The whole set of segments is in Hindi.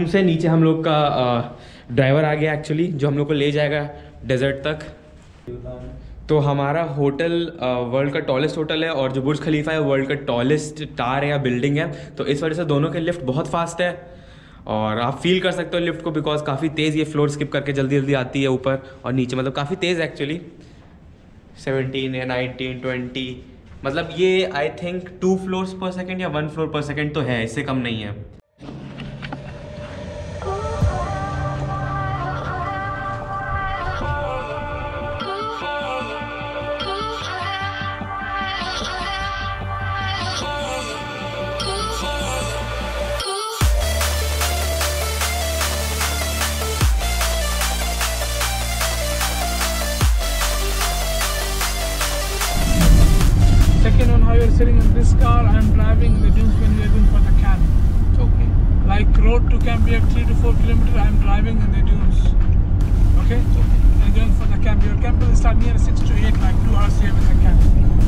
रूम से नीचे हम लोग का ड्राइवर आ गया एक्चुअली जो हम लोग को ले जाएगा डेजर्ट तक। तो हमारा होटल वर्ल्ड का टॉलेस्ट होटल है और जो बुर्ज खलीफा है वर्ल्ड का टॉलेस्ट टार है या बिल्डिंग है। तो इस वजह से दोनों के लिफ्ट बहुत फास्ट है। और आप फील कर सकते हो लिफ्ट को बिकॉज़ काफ़ी तेज़ ये फ्लोर स्किप करके जल्दी जल्दी आती है ऊपर और नीचे मतलब काफ़ी तेज़ एक्चुअली सेवनटीन या नाइनटीन ट्वेंटी मतलब ये आई थिंक टू फ्लोर्स पर सेकेंड या वन फ्लोर पर सेकेंड तो है, इससे कम नहीं है। Car, I'm driving the dunes when we're going for the camp. Okay. Like road to camp, we have three to four kilometers. I'm driving in the dunes. Okay? okay and going for the camp. Your camp will start near six to eight, like two hours here with the camp.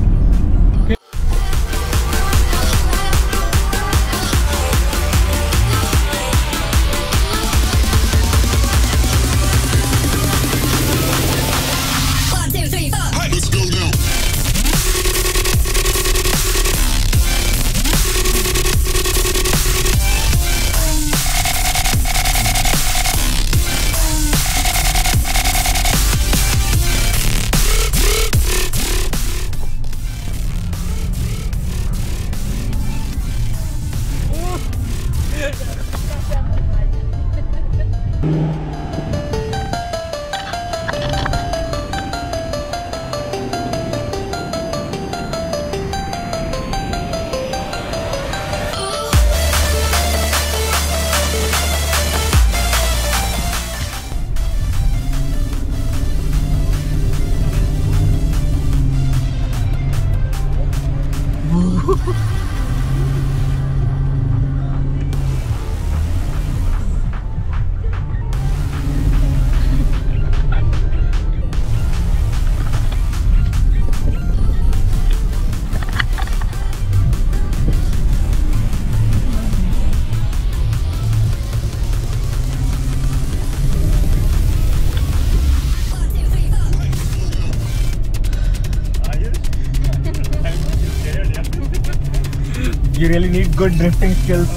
You really need good drifting skills.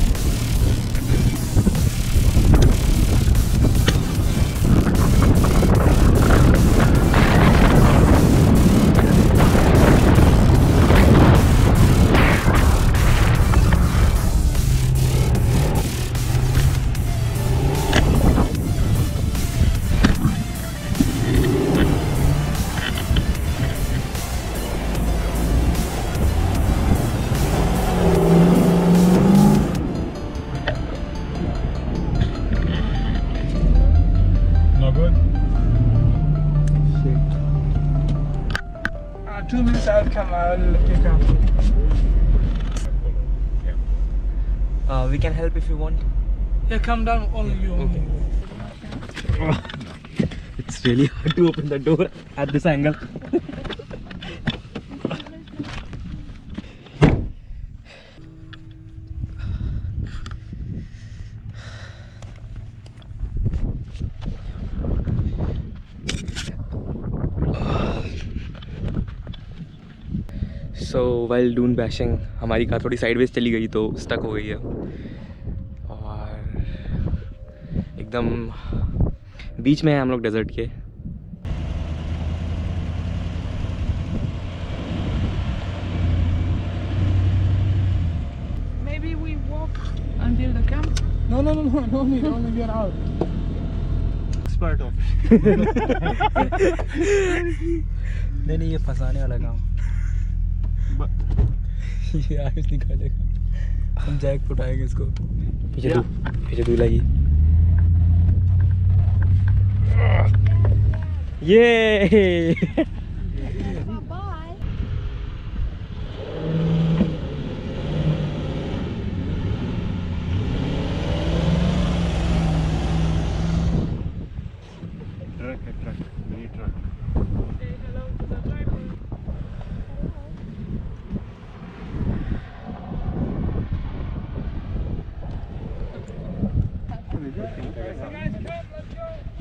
Uh, two minutes, I'll come. I'll pick up. Uh, we can help if you want. Yeah, come down, all of you. Okay. It's really hard to open the door at this angle. So while dune bashing हमारी कार थोड़ी साइडवेज चली गई तो स्टक हो गई है और एकदम बीच में है हम लोग डेजर्ट के Maybe we walk until the camp. No, no, no, no, no need. Only we are out. Expert नहीं नहीं ये फंसाने वाला काम ये आयुष निकालेगा। हम जैक फुटाएँगे इसको। पीछे दू पीछे दूल्हा लगी ये!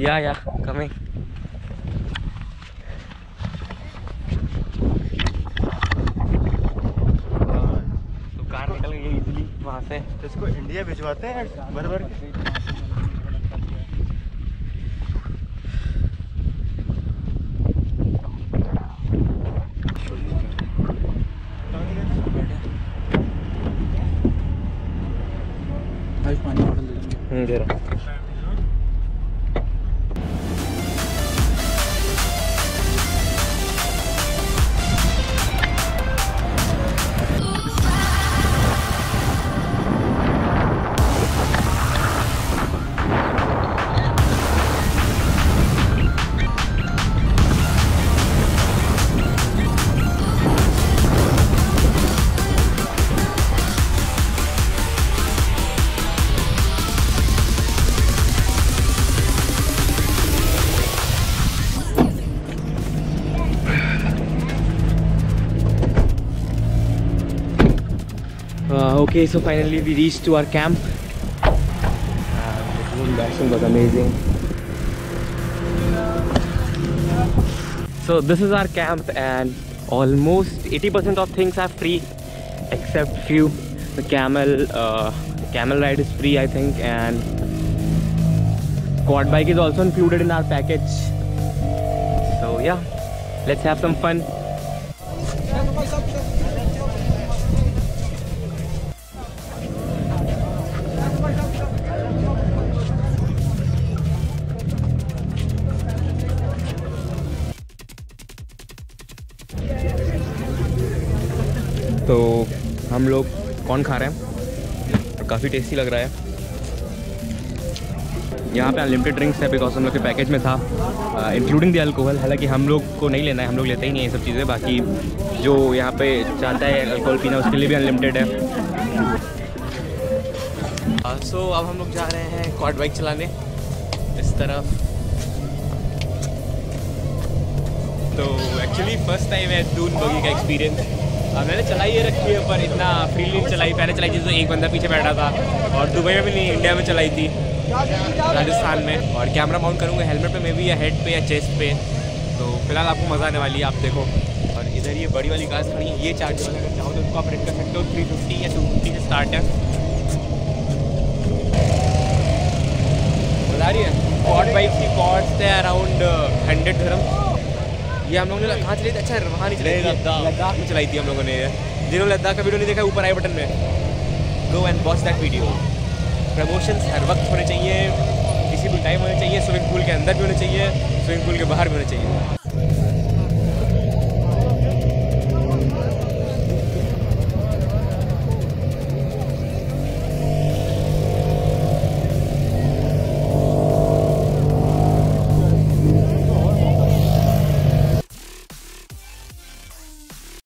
या या कमिंग तो कार निकल गई इजीली वहाँ से। तो इसको इंडिया भिजवाते हैं भर भर के दे रहा okay, so finally we reached to our camp. The dancing was amazing. So this is our camp and almost 80% of things are free except few. The camel, uh, camel ride is free I think and quad bike is also included in our package. So yeah, let's have some fun. तो हम लोग कौन खा रहे हैं? और काफ़ी टेस्टी लग रहा है। यहाँ पे अनलिमिटेड ड्रिंक्स है बिकॉज़ हम लोग के पैकेज में था इंक्लूडिंग द अल्कोहल हालाँकि हम लोग को नहीं लेना है हम लोग लेते ही नहीं ये सब चीज़ें। बाकी जो यहाँ पे चाहता है अल्कोहल पीना उसके लिए भी अनलिमिटेड है। सो uh, अब हम लोग जा रहे हैं क्वाड बाइक चलाने। इस तरफ़। तो एक्चुअली फ़र्स्ट टाइम है डून बगी का एक्सपीरियंस मैंने चलाई है रखी है, पर इतना फ्रीली चलाई। पहले चलाई थी तो एक बंदा पीछे बैठा था और दुबई में भी नहीं इंडिया में चलाई थी, राजस्थान में। और कैमरा माउंट करूँगा हेलमेट पे मे भी या हेड पे या चेस्ट पे। तो फ़िलहाल आपको मज़ा आने वाली है, आप देखो। और इधर ये बड़ी वाली कार्स खड़ी, ये चार्ज वाला, अगर चाहो तो उसको आप रेंट कर सकते हो। थ्री फिफ्टी या टू फिफ्टी से स्टार्ट है। बता रही है कॉट बाइक की कॉस्ट है अराउंड हंड्रेड धर्म। ये हम लोगों ने कहाँ चलाई थी। अच्छा वहाँ नहीं चलाई लद्दाख। में चलाई थी हम लोगों ने। जिन्होंने लद्दाख का वीडियो नहीं देखा ऊपर आई बटन में। Go and watch that video promotion हर वक्त होने चाहिए। किसी भी टाइम होने चाहिए। स्विमिंग पूल के अंदर भी होने चाहिए। स्विमिंग पूल के बाहर भी होने चाहिए।